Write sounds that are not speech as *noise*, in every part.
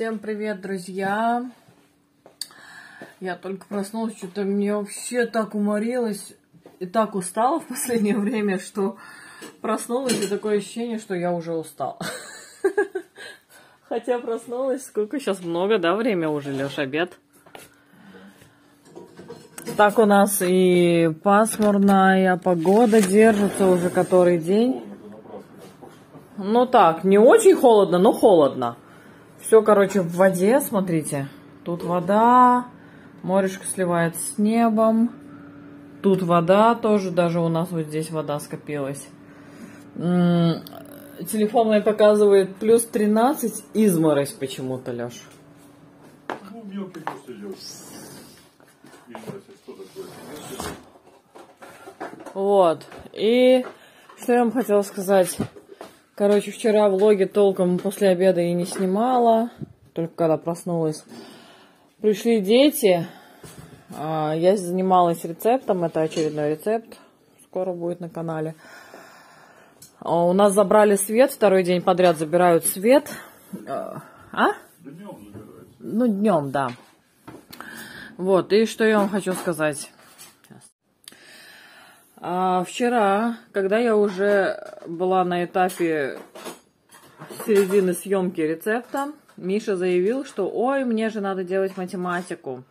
Всем привет, друзья! Я только проснулась, что-то мне вообще так уморилась и так устала в последнее время, что проснулась и такое ощущение, что я уже устала. *laughs* Хотя проснулась, сколько сейчас много, да, время уже, Леш, обед? Так у нас и пасмурная погода держится уже который день. Ну так, не очень холодно, но холодно. Все, короче, в воде, смотрите. Тут вода, морешко сливается с небом. Тут вода тоже, даже у нас вот здесь вода скопилась. Телефон мне показывает плюс 13, изморозь почему-то, Леш. Ну, мелкий просто идет. Вот. И что я вам хотела сказать. Короче, вчера влоги толком после обеда и не снимала, только когда проснулась. Пришли дети, а, я занималась рецептом, это очередной рецепт, скоро будет на канале. А, у нас забрали свет, второй день подряд забирают свет. А? Днем забирают. Ну, днем, да. Вот, и что я вам хочу сказать. А вчера, когда я уже была на этапе середины съемки рецепта, Миша заявил, что ой, мне же надо делать математику.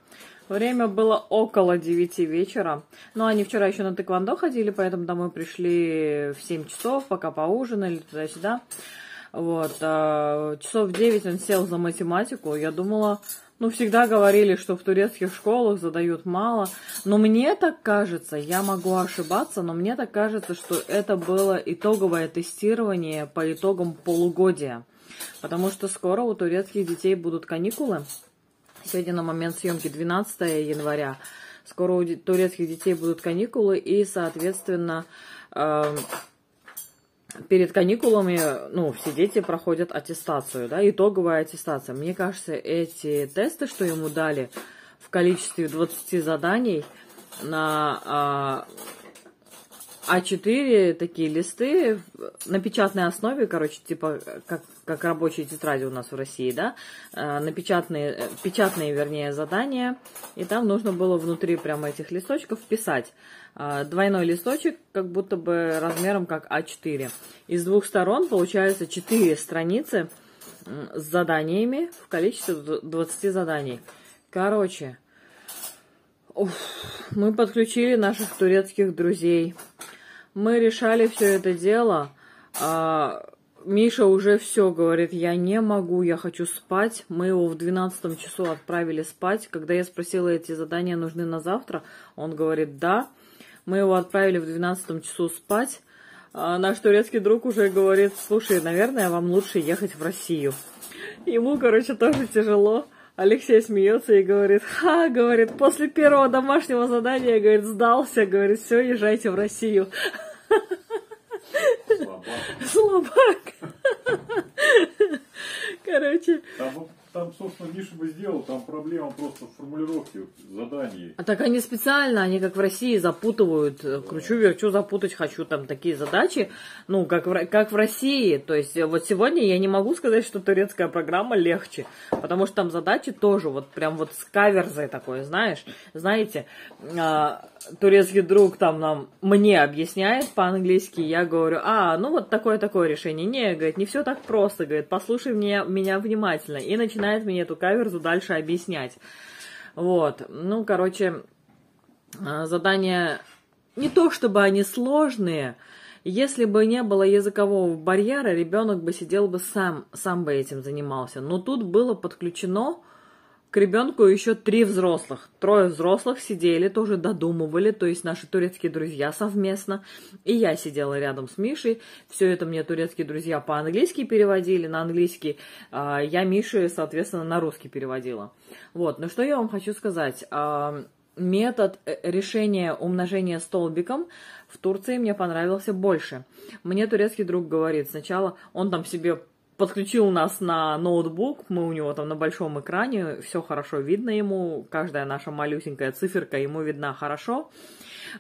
Время было около 9 вечера. Но они вчера еще на тэквондо ходили, поэтому домой пришли в 7 часов, пока поужинали туда-сюда. Вот. А часов в 9 он сел за математику. Я думала, ну, всегда говорили, что в турецких школах задают мало. Но мне так кажется, я могу ошибаться, но мне так кажется, что это было итоговое тестирование по итогам полугодия. Потому что скоро у турецких детей будут каникулы. Сегодня на момент съемки 12 января. Скоро у турецких детей будут каникулы, и, соответственно, э перед каникулами, ну, все дети проходят аттестацию, да, итоговая аттестация. Мне кажется, эти тесты, что ему дали в количестве 20 заданий на а, А4 такие листы на печатной основе, короче, типа как, как рабочие тетради у нас в России, да, а, на печатные, печатные, вернее, задания, и там нужно было внутри прямо этих листочков писать а, двойной листочек, как будто бы размером как А4. Из двух сторон получается 4 страницы с заданиями в количестве 20 заданий. Короче, уф, мы подключили наших турецких друзей. Мы решали все это дело. Миша уже все говорит, я не могу, я хочу спать. Мы его в 12 часу отправили спать. Когда я спросила, эти задания нужны на завтра, он говорит, да. Мы его отправили в 12 часу спать. А наш турецкий друг уже говорит, слушай, наверное, вам лучше ехать в Россию. Ему, короче, тоже тяжело. Алексей смеется и говорит, ха, говорит, после первого домашнего задания, говорит, сдался, говорит, все, езжайте в Россию. Слабак. Короче. Там там, собственно, Миша бы сделал, там проблема просто в формулировке заданий. А так они специально, они как в России запутывают, да. кручу, верчу, запутать хочу, там такие задачи, ну, как в, как в России. То есть вот сегодня я не могу сказать, что турецкая программа легче, потому что там задачи тоже вот прям вот с каверзой такой, знаешь. Знаете, а, турецкий друг там нам, мне объясняет по-английски, я говорю, а, ну вот такое-такое решение. Не, говорит, не все так просто, говорит, послушай меня, меня внимательно. И начинает начинает мне эту каверзу дальше объяснять. Вот, ну, короче, а, задания не то чтобы они сложные, если бы не было языкового барьера, ребенок бы сидел бы сам, сам бы этим занимался. Но тут было подключено к ребенку еще три взрослых. Трое взрослых сидели, тоже додумывали, то есть наши турецкие друзья совместно. И я сидела рядом с Мишей. Все это мне турецкие друзья по-английски переводили, на английский. А, я Миши, соответственно, на русский переводила. Вот, ну что я вам хочу сказать. А, метод э, решения умножения столбиком в Турции мне понравился больше. Мне турецкий друг говорит, сначала он там себе подключил нас на ноутбук, мы у него там на большом экране, все хорошо видно ему, каждая наша малюсенькая циферка ему видна хорошо.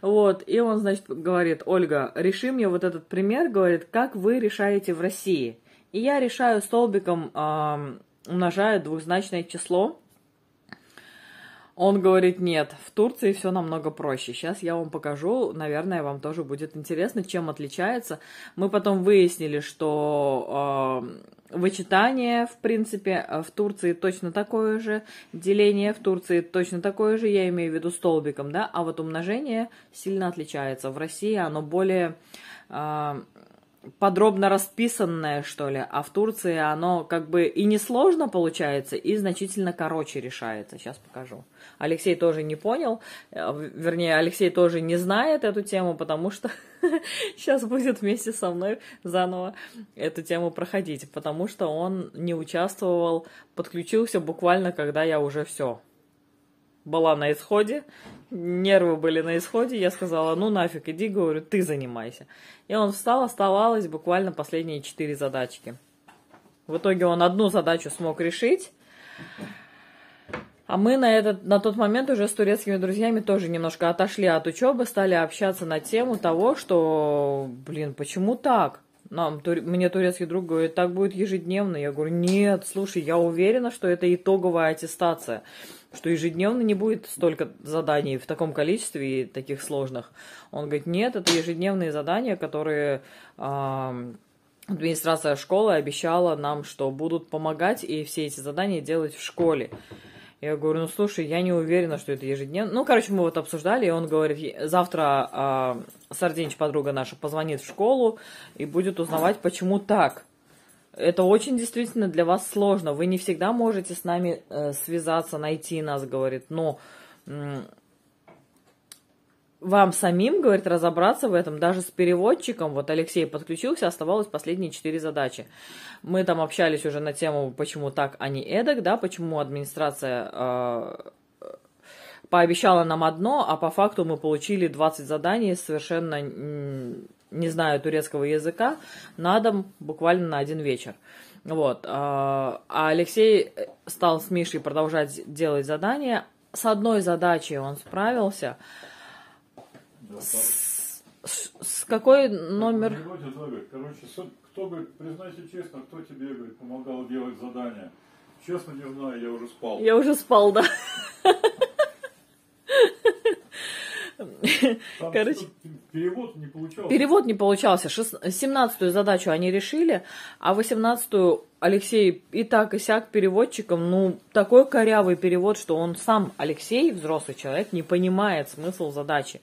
Вот, и он, значит, говорит, Ольга, реши мне вот этот пример, говорит, как вы решаете в России. И я решаю столбиком э, умножают двухзначное число. Он говорит, нет, в Турции все намного проще. Сейчас я вам покажу, наверное, вам тоже будет интересно, чем отличается. Мы потом выяснили, что э, вычитание, в принципе, в Турции точно такое же, деление в Турции точно такое же, я имею в виду столбиком, да, а вот умножение сильно отличается. В России оно более... Э, подробно расписанное, что ли, а в Турции оно как бы и несложно получается, и значительно короче решается. Сейчас покажу. Алексей тоже не понял, э, вернее, Алексей тоже не знает эту тему, потому что *laughs* сейчас будет вместе со мной заново эту тему проходить, потому что он не участвовал, подключился буквально, когда я уже все была на исходе, нервы были на исходе, я сказала, ну нафиг, иди, говорю, ты занимайся. И он встал, оставалось буквально последние четыре задачки. В итоге он одну задачу смог решить, а мы на, этот, на тот момент уже с турецкими друзьями тоже немножко отошли от учебы, стали общаться на тему того, что, блин, почему так? Нам, тур, мне турецкий друг говорит, так будет ежедневно. Я говорю, нет, слушай, я уверена, что это итоговая аттестация что ежедневно не будет столько заданий в таком количестве и таких сложных. Он говорит, нет, это ежедневные задания, которые э, администрация школы обещала нам, что будут помогать и все эти задания делать в школе. Я говорю, ну слушай, я не уверена, что это ежедневно. Ну, короче, мы вот обсуждали, и он говорит, завтра э, Сардинич, подруга наша, позвонит в школу и будет узнавать, почему так это очень действительно для вас сложно. Вы не всегда можете с нами э, связаться, найти нас, говорит, но э, вам самим, говорит, разобраться в этом, даже с переводчиком, вот Алексей подключился, оставалось последние четыре задачи. Мы там общались уже на тему, почему так, а не эдак, да, почему администрация э, пообещала нам одно, а по факту мы получили 20 заданий совершенно не знаю турецкого языка, на дом буквально на один вечер. Вот. А, а Алексей стал с Мишей продолжать делать задания. С одной задачей он справился. С, с, с какой номер? Короче, кто, говорит, признайся честно, кто тебе, говорит, помогал делать задания? Честно, не знаю, я уже спал. Я уже спал, да. Там Короче, перевод не получался. Перевод не получался. 17-ю задачу они решили, а 18-ю Алексей и так, и сяк переводчиком, ну, такой корявый перевод, что он сам, Алексей, взрослый человек, не понимает смысл задачи.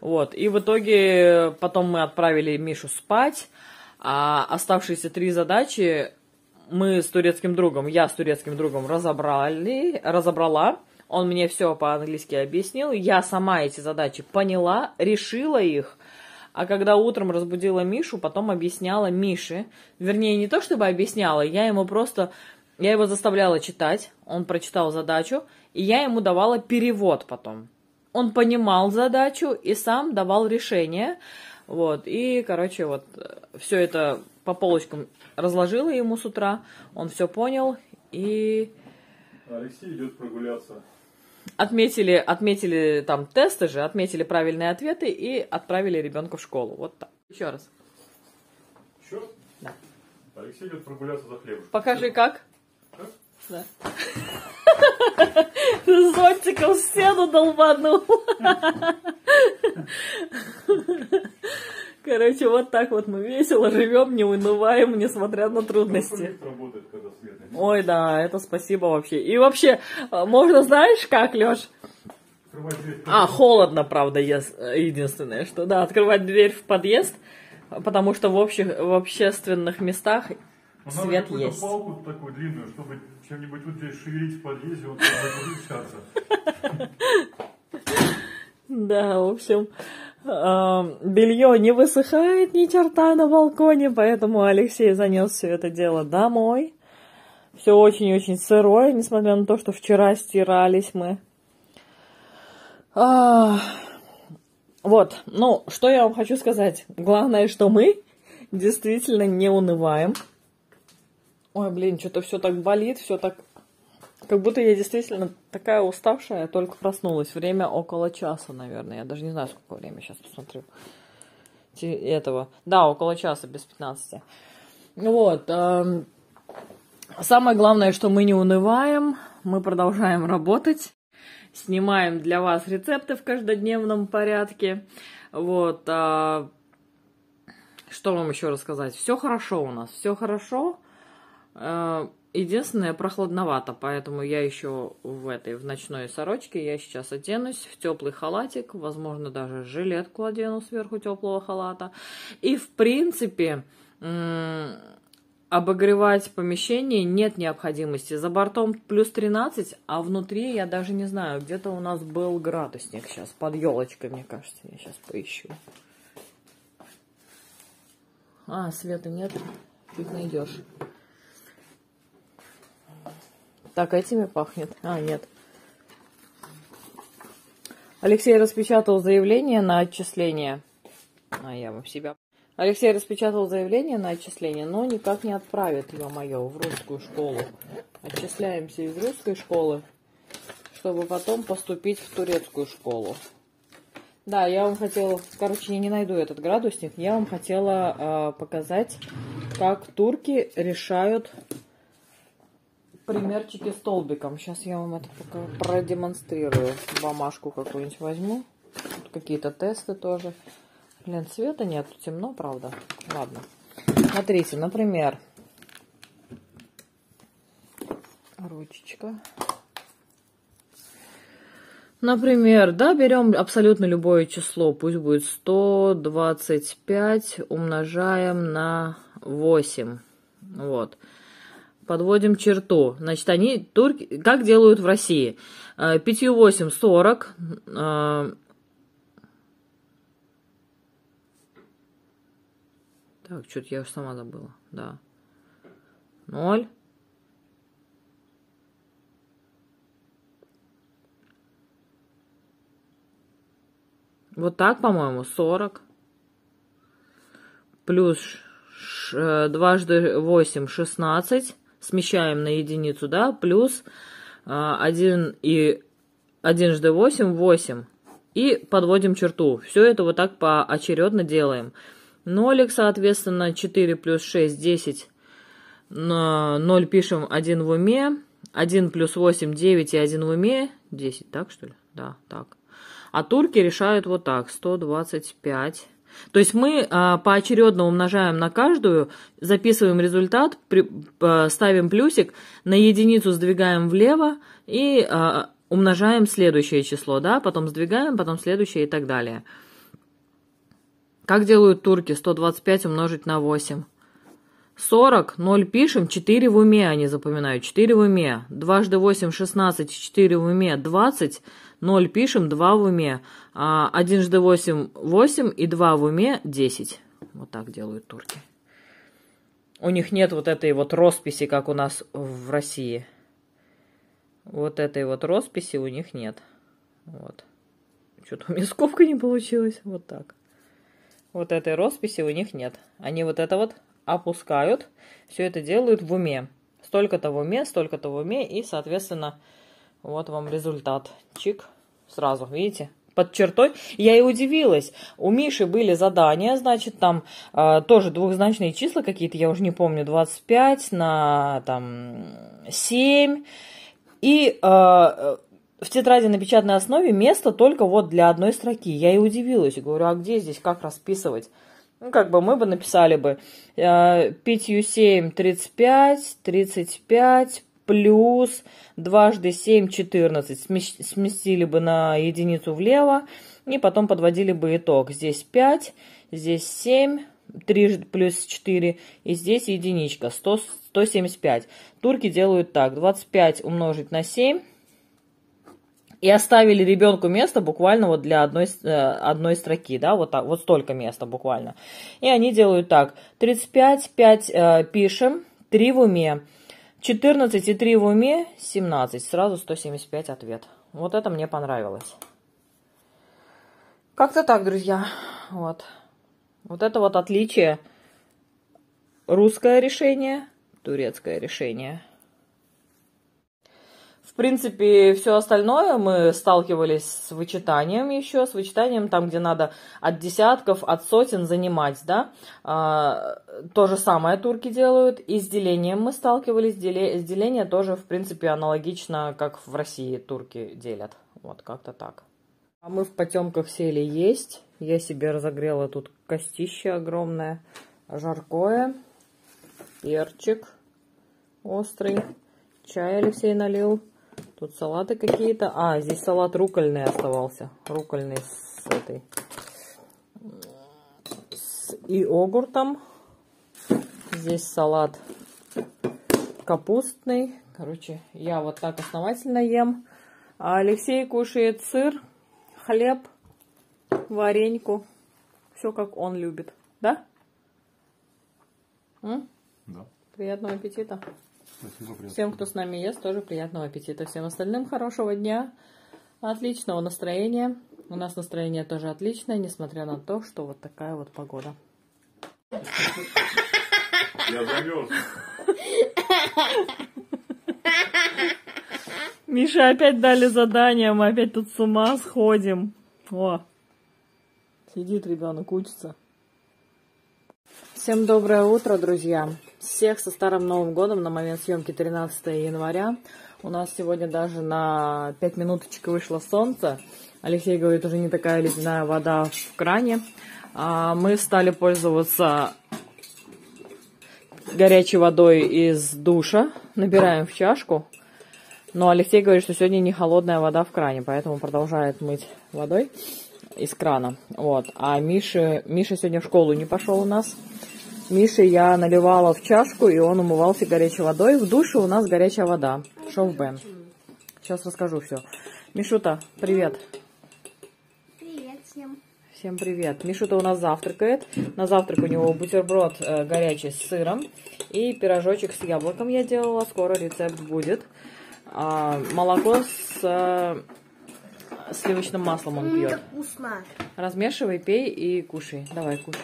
Вот, и в итоге потом мы отправили Мишу спать, а оставшиеся три задачи мы с турецким другом, я с турецким другом разобрали, разобрала, он мне все по-английски объяснил. Я сама эти задачи поняла, решила их. А когда утром разбудила Мишу, потом объясняла Мише. Вернее, не то чтобы объясняла, я ему просто... Я его заставляла читать, он прочитал задачу, и я ему давала перевод потом. Он понимал задачу и сам давал решение. Вот, и, короче, вот все это по полочкам разложила ему с утра, он все понял, и... Алексей идет прогуляться отметили, отметили там тесты же, отметили правильные ответы и отправили ребенка в школу. Вот так. Еще раз. Еще? Да. Алексей идет прогуляться за хлебушком. Покажи как. Как? Да. *laughs* Зонтиком стену долбанул. *laughs* Короче, вот так вот мы весело живем, не унываем, несмотря на трудности. Ой, да, это спасибо вообще. И вообще, а, можно, знаешь как, Леш? А, холодно, правда, единственное, что да, открывать дверь в подъезд, потому что в, общих, в общественных местах ну, свет Надо есть. палку такую длинную, чтобы чем-нибудь вот здесь шевелить в подъезде, вот выключаться. *laughs* Да, в общем, белье не высыхает ни черта на балконе, поэтому Алексей занес все это дело домой. Все очень-очень сырое, несмотря на то, что вчера стирались мы. Вот, ну, что я вам хочу сказать. Главное, что мы действительно не унываем. Ой, блин, что-то все так болит, все так... Как будто я действительно такая уставшая, только проснулась. Время около часа, наверное. Я даже не знаю, сколько время, сейчас посмотрю. Этого. Да, около часа, без 15. Вот. Самое главное, что мы не унываем, мы продолжаем работать, снимаем для вас рецепты в каждодневном порядке. Вот. А... Что вам еще рассказать? Все хорошо у нас, все хорошо. Единственное, прохладновато, поэтому я еще в этой, в ночной сорочке, я сейчас оденусь в теплый халатик, возможно, даже жилетку одену сверху теплого халата. И, в принципе, обогревать помещение нет необходимости. За бортом плюс 13, а внутри я даже не знаю, где-то у нас был градусник сейчас, под елочкой, мне кажется. Я сейчас поищу. А, света нет, фиг найдешь. Так, этими пахнет. А, нет. Алексей распечатал заявление на отчисление. А, я вам себя Алексей распечатал заявление на отчисление, но никак не отправит, ё-моё, в русскую школу. Отчисляемся из русской школы, чтобы потом поступить в турецкую школу. Да, я вам хотела, короче, я не найду этот градусник, я вам хотела э, показать, как турки решают примерчики столбиком. Сейчас я вам это пока продемонстрирую. Бумажку какую-нибудь возьму. Какие-то тесты тоже. Блин, света нет, темно, правда. Ладно. Смотрите, например, ручечка. Например, да, берем абсолютно любое число, пусть будет 125, умножаем на 8. Вот. Подводим черту. Значит, они, турки, как делают в России? 5 8 40, Так, что-то я сама забыла. Да. Ноль. Вот так, по-моему, 40. Плюс э, дважды 8, 16. Смещаем на единицу, да, плюс 1 э, и 1 жды 8, 8. И подводим черту. Все это вот так поочередно делаем. Нолик, соответственно, 4 плюс 6, 10. 0 пишем 1 в уме. 1 плюс 8, 9 и 1 в уме. 10, так что ли? Да, так. А турки решают вот так. 125. То есть мы а, поочередно умножаем на каждую, записываем результат, а, ставим плюсик, на единицу сдвигаем влево и а, умножаем следующее число, да, потом сдвигаем, потом следующее и так далее. Как делают турки? 125 умножить на 8. 40, 0 пишем, 4 в уме они запоминают, 4 в уме. Дважды 8, 16, 4 в уме, 20, 0 пишем, 2 в уме. 1 жды 8, 8 и 2 в уме, 10. Вот так делают турки. У них нет вот этой вот росписи, как у нас в России. Вот этой вот росписи у них нет. Вот. Что-то у меня скобка не получилась. Вот так. Вот этой росписи у них нет. Они вот это вот опускают, все это делают в уме. Столько-то в уме, столько-то в уме, и, соответственно, вот вам результат. Чик, сразу, видите? Под чертой. Я и удивилась. У Миши были задания, значит, там э, тоже двухзначные числа какие-то, я уже не помню, 25 на там 7. И э, в тетради на печатной основе место только вот для одной строки. Я и удивилась, говорю, а где здесь, как расписывать? Ну, как бы мы бы написали бы э, 5 7 35, 35 плюс дважды 7 14. Сместили бы на единицу влево и потом подводили бы итог. Здесь 5, здесь 7, 3 плюс 4 и здесь единичка, 100, 175. Турки делают так, 25 умножить на 7 и оставили ребенку место буквально вот для одной, э, одной строки, да, вот, так, вот столько места буквально. И они делают так, 35, 5 э, пишем, 3 в уме, 14 и 3 в уме, 17, сразу 175 ответ. Вот это мне понравилось. Как-то так, друзья, вот. Вот это вот отличие. Русское решение, турецкое решение. В принципе, все остальное мы сталкивались с вычитанием еще, с вычитанием там, где надо от десятков, от сотен занимать, да. А, то же самое турки делают. И с делением мы сталкивались. Деле, деление тоже, в принципе, аналогично, как в России турки делят. Вот как-то так. А мы в потемках сели есть. Я себе разогрела тут костище огромное, жаркое, перчик острый, чай Алексей налил. Тут салаты какие-то. А, здесь салат рукольный оставался. Рукольный с этой. С иогуртом. Здесь салат капустный. Короче, я вот так основательно ем. А Алексей кушает сыр, хлеб, вареньку. Все как он любит. Да? М? Да. Приятного аппетита. Спасибо. Всем, кто с нами ест, тоже приятного аппетита. Всем остальным хорошего дня, отличного настроения. У нас настроение тоже отличное, несмотря на то, что вот такая вот погода. Я замерз. Миша, опять дали задание, мы опять тут с ума сходим. О, сидит ребенок, учится. Всем доброе утро, друзья. Всех со Старым Новым Годом на момент съемки 13 января. У нас сегодня даже на 5 минуточек вышло солнце. Алексей говорит, уже не такая ледяная вода в кране. А мы стали пользоваться горячей водой из душа. Набираем в чашку. Но Алексей говорит, что сегодня не холодная вода в кране, поэтому продолжает мыть водой из крана. Вот. А Миша, Миша сегодня в школу не пошел у нас. Мише я наливала в чашку, и он умывался горячей водой. В душе у нас горячая вода. Шов Бен. Сейчас расскажу все. Мишута, привет. Привет всем. Всем привет. Мишута у нас завтракает. На завтрак у него бутерброд э, горячий с сыром и пирожочек с яблоком я делала. Скоро рецепт будет. А, молоко с э, сливочным маслом он пьет. Вкусно. Размешивай, пей и кушай. Давай, кушай.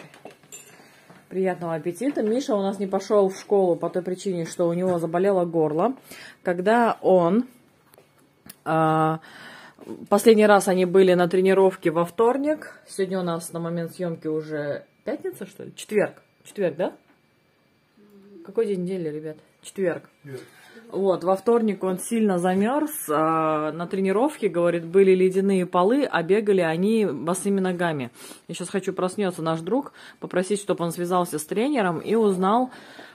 Приятного аппетита. Миша у нас не пошел в школу по той причине, что у него заболело горло. Когда он... а, последний раз они были на тренировке во вторник. Сегодня у нас на момент съемки уже пятница, что ли? Четверг. Четверг, да? Какой день недели, ребят? Четверг. Вот, во вторник он сильно замерз. а, на тренировке, говорит, были ледяные полы, а бегали они босыми ногами. Я сейчас хочу проснется наш друг, попросить, чтобы он связался с тренером и узнал,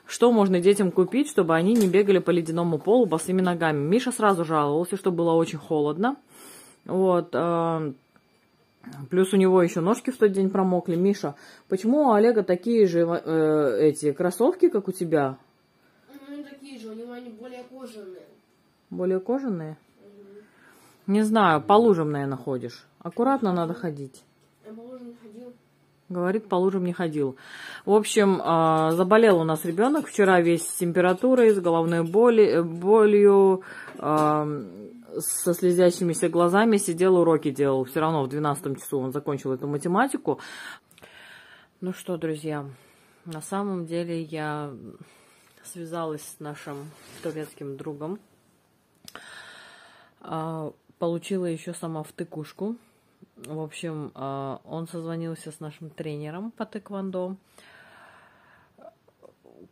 что можно детям купить, чтобы они не бегали по ледяному полу босыми ногами. Миша сразу жаловался, что было очень холодно. Вот. а, Плюс у него еще ножки в тот день промокли. Миша, почему у Олега такие же э, эти кроссовки, как у тебя? Ну, такие же, у него более кожаные. Более кожаные? Не знаю, по лужам, наверное, ходишь. Аккуратно надо ходить. Я по лужам не ходил. Говорит, по лужам не ходил. В общем, а, заболел у нас ребенок. Вчера весь с температурой, с головной боли, э, болью, а, со слезящимися глазами сидел, уроки делал. Все равно в 12 часу он закончил эту математику. Ну что, друзья, на самом деле я связалась с нашим турецким другом. А, Получила еще сама втыкушку. В общем, а, он созвонился с нашим тренером по тэквондо,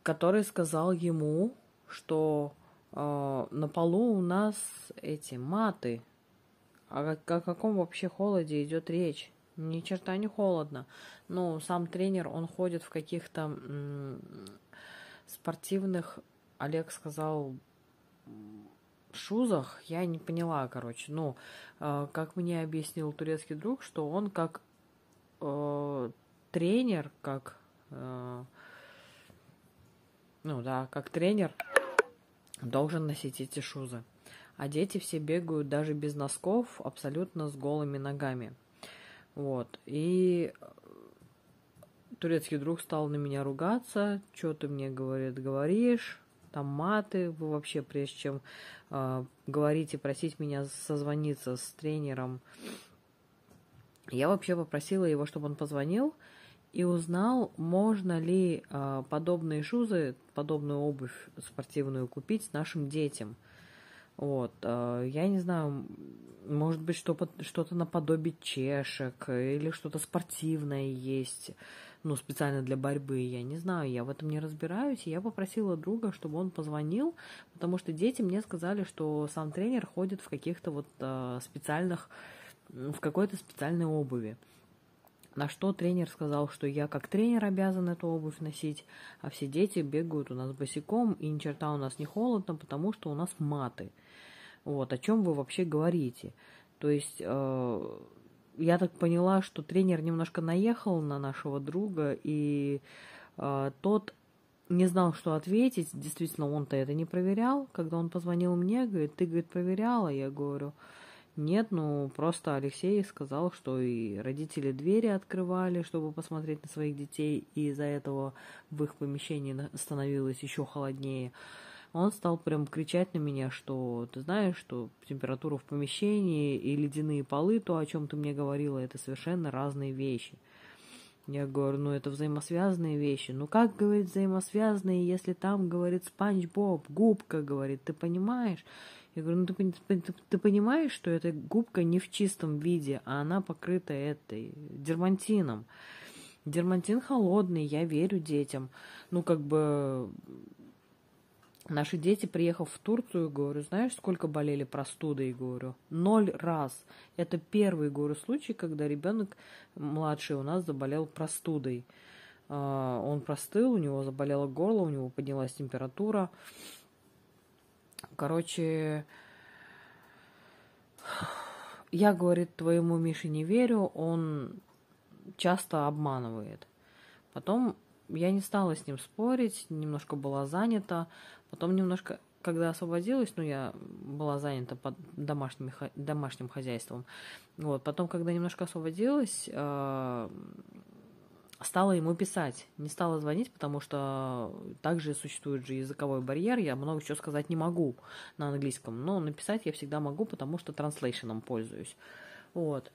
который сказал ему, что а, на полу у нас эти маты. А о каком вообще холоде идет речь? Ни черта не холодно. Ну, сам тренер, он ходит в каких-то спортивных, Олег сказал, шузах. Я не поняла, короче. Ну, э, как мне объяснил турецкий друг, что он как э, тренер, как... э, ну да, как тренер должен носить эти шузы. А дети все бегают даже без носков, абсолютно с голыми ногами. Вот. И турецкий друг стал на меня ругаться. Что ты мне, говорит, говоришь? Там маты. Вы вообще, прежде чем э, говорить и просить меня созвониться с тренером, я вообще попросила его, чтобы он позвонил и узнал, можно ли э, подобные шузы, подобную обувь спортивную купить нашим детям. Вот, э, я не знаю, может быть, что- что-то наподобие чешек или что-то спортивное есть, ну, специально для борьбы, я не знаю, я в этом не разбираюсь. И я попросила друга, чтобы он позвонил, потому что дети мне сказали, что сам тренер ходит в каких-то вот э, специальных, в какой-то специальной обуви. На что тренер сказал, что я как тренер обязан эту обувь носить, а все дети бегают у нас босиком, и ни черта у нас не холодно, потому что у нас маты. Вот, о чем вы вообще говорите? То есть, э, я так поняла, что тренер немножко наехал на нашего друга, и э, тот не знал, что ответить. Действительно, он-то это не проверял. Когда он позвонил мне, говорит, ты, говорит, проверяла? Я говорю, нет, ну просто Алексей сказал, что и родители двери открывали, чтобы посмотреть на своих детей, и из-за этого в их помещении становилось еще холоднее. Он стал прям кричать на меня, что ты знаешь, что температура в помещении и ледяные полы, то, о чем ты мне говорила, это совершенно разные вещи. Я говорю, ну это взаимосвязанные вещи. Ну как, говорит, взаимосвязанные, если там, говорит, Спанч Боб, губка, говорит, ты понимаешь? Я говорю, ну ты, ты, ты понимаешь, что эта губка не в чистом виде, а она покрыта этой дермантином. Дермантин холодный, я верю детям. Ну, как бы Наши дети, приехав в Турцию, говорю, знаешь, сколько болели простудой, говорю? Ноль раз. Это первый, говорю, случай, когда ребенок младший у нас заболел простудой. А, он простыл, у него заболело горло, у него поднялась температура. Короче, я, говорит, твоему Мише не верю, он часто обманывает. Потом я не стала с ним спорить, немножко была занята. Потом немножко, когда освободилась, ну, я была занята под домашним, домашним хозяйством. Вот, потом, когда немножко освободилась, э, стала ему писать, не стала звонить, потому что также существует же языковой барьер, я много чего сказать не могу на английском, но написать я всегда могу, потому что транслейшеном пользуюсь. Вот.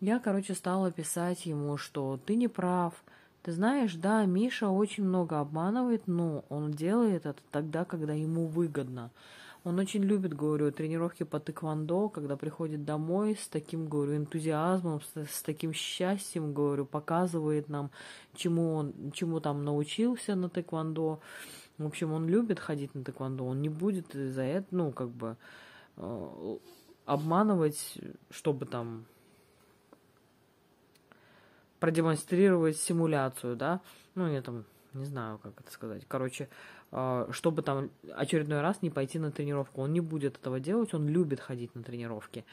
Я, короче, стала писать ему, что ты не прав, ты знаешь, да, Миша очень много обманывает, но он делает это тогда, когда ему выгодно. Он очень любит, говорю, тренировки по тэквондо, когда приходит домой с таким, говорю, энтузиазмом, с, с таким счастьем, говорю, показывает нам, чему он, чему там научился на тэквондо. В общем, он любит ходить на тэквондо, он не будет за это, ну, как бы, э, обманывать, чтобы там продемонстрировать симуляцию, да, ну, я там не знаю, как это сказать. Короче, а, чтобы там очередной раз не пойти на тренировку. Он не будет этого делать, он любит ходить на тренировки.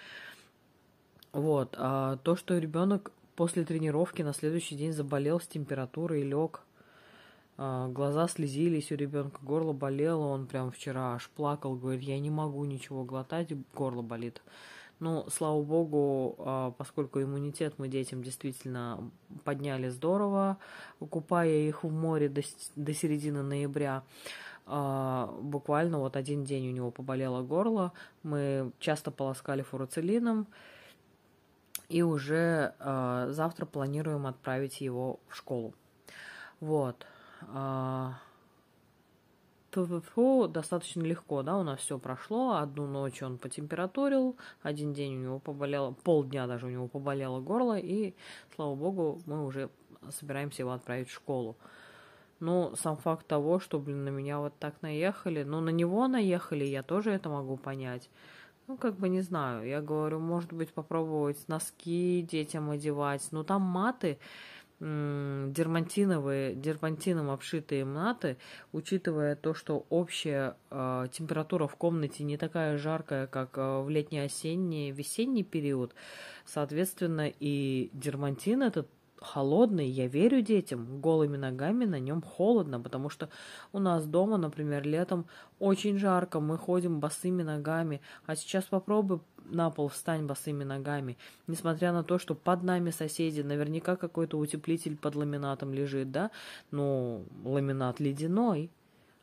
Вот. А то, что ребенок после тренировки на следующий день заболел с температурой лег, а, глаза слезились у ребенка, горло болело, он прям вчера аж плакал, говорит, я не могу ничего глотать, горло болит. Ну, слава богу, а, поскольку иммунитет мы детям действительно подняли здорово, купая их в море до, до середины ноября, а, буквально вот один день у него поболело горло, мы часто полоскали фуроцилином, и уже а, завтра планируем отправить его в школу. Вот. Фу, достаточно легко, да, у нас все прошло. Одну ночь он потемпературил, один день у него поболело, полдня даже у него поболело горло, и, слава богу, мы уже собираемся его отправить в школу. Ну, сам факт того, что, блин, на меня вот так наехали, ну, на него наехали, я тоже это могу понять. Ну, как бы не знаю. Я говорю, может быть, попробовать носки детям одевать. Ну, там маты, дермантиновые, дермантином обшитые маты, учитывая то, что общая э, температура в комнате не такая жаркая, как э, в летний-осенний, весенний период, соответственно, и дермантин этот холодный, я верю детям, голыми ногами на нем холодно, потому что у нас дома, например, летом очень жарко, мы ходим босыми ногами, а сейчас попробуй на пол встань босыми ногами, несмотря на то, что под нами соседи, наверняка какой-то утеплитель под ламинатом лежит, да, но ламинат ледяной,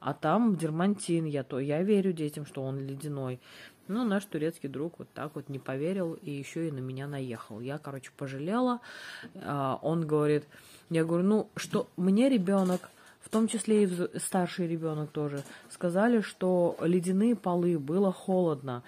а там дермантин, я, то, я верю детям, что он ледяной. Но наш турецкий друг вот так вот не поверил и еще и на меня наехал. Я, короче, пожалела. А, он говорит, я говорю, ну что, мне ребенок в том числе и старший ребенок тоже, сказали, что ледяные полы, было холодно.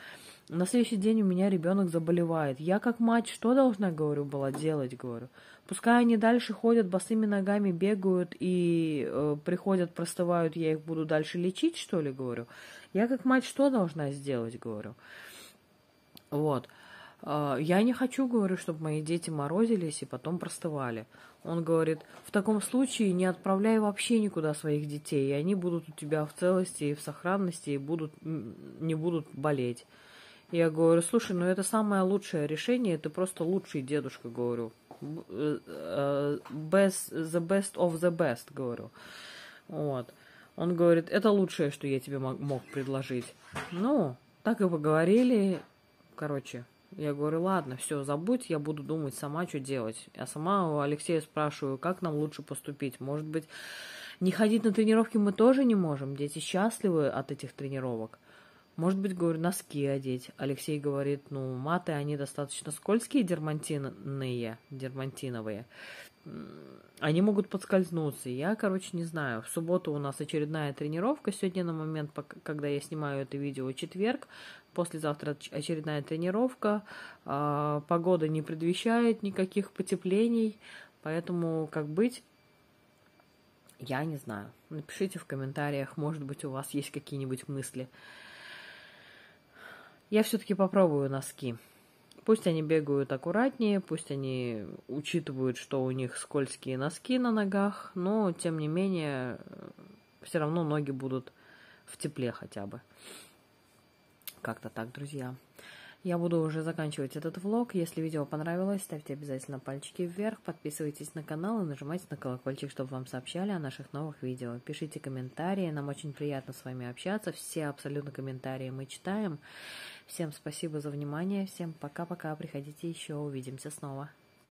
На следующий день у меня ребенок заболевает. Я как мать что должна, говорю, была делать, говорю. Пускай они дальше ходят, босыми ногами бегают и э, приходят, простывают, я их буду дальше лечить, что ли, говорю. Я как мать что должна сделать, говорю. Вот. А, Я не хочу, говорю, чтобы мои дети морозились и потом простывали. Он говорит, в таком случае не отправляй вообще никуда своих детей, и они будут у тебя в целости и в сохранности, и будут, не будут болеть. Я говорю, слушай, ну это самое лучшее решение, ты просто лучший дедушка, говорю. Э, э, Best, the best of the best, говорю. Вот. Он говорит, это лучшее, что я тебе мог предложить. Ну, так и поговорили. Короче, я говорю, ладно, все, забудь, я буду думать сама, что делать. Я сама у Алексея спрашиваю, как нам лучше поступить. Может быть, не ходить на тренировки мы тоже не можем. Дети счастливы от этих тренировок. Может быть, говорю, носки одеть. Алексей говорит, ну, маты, они достаточно скользкие, дермантинные, дермантиновые. Они могут подскользнуться. Я, короче, не знаю. В субботу у нас очередная тренировка. Сегодня на момент, когда я снимаю это видео, четверг. Послезавтра оч- очередная тренировка. А, Погода не предвещает никаких потеплений. Поэтому, как быть, я не знаю. Напишите в комментариях, может быть, у вас есть какие-нибудь мысли. Я все-таки попробую носки. Пусть они бегают аккуратнее, пусть они учитывают, что у них скользкие носки на ногах, но тем не менее все равно ноги будут в тепле хотя бы. Как-то так, друзья. Я буду уже заканчивать этот влог. Если видео понравилось, ставьте обязательно пальчики вверх, подписывайтесь на канал и нажимайте на колокольчик, чтобы вам сообщали о наших новых видео. Пишите комментарии, нам очень приятно с вами общаться. Все абсолютно комментарии мы читаем. Всем спасибо за внимание, всем пока-пока, приходите еще, увидимся снова.